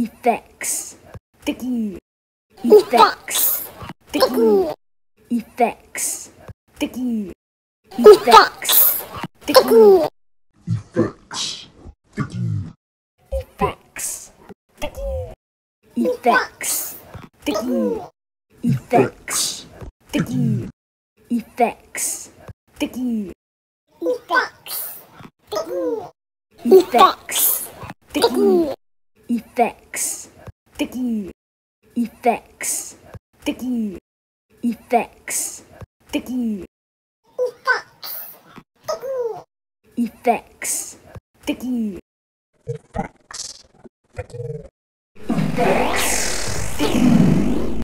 effects, sticky, effects, sticky, effects, sticky, effects, sticky, effects, effects, effects, sticky, effects, sticky, effects, sticky, effects, sticky, effects, sticky, effects. Sticky. Effects. Sticky. Effects. Sticky. Effects. Sticky. Effects. Sticky. Effects. Sticky.